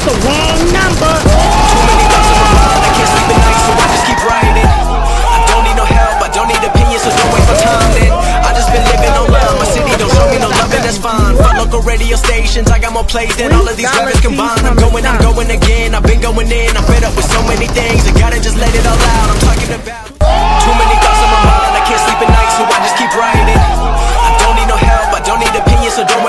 that's the wrong number. Too many thoughts in my mind, I can't sleep at night, so I just keep writing. I don't need no help, I don't need opinions, so don't waste my time then. I just been living on love, my city don't show me no loving, that's fine. My local radio stations, I got more plays than all of these rappers combined. I'm going, I'm going again, I've been going in, I'm fed up with so many things, I gotta just let it all out. I'm talking about too many thoughts in my mind, I can't sleep at night, so I just keep writing. I don't need no help, I don't need opinions, so don't